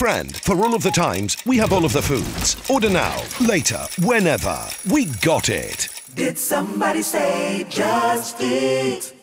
Friend, for all of the times, we have all of the foods. Order now, later, whenever. We got it. Did somebody say just eat?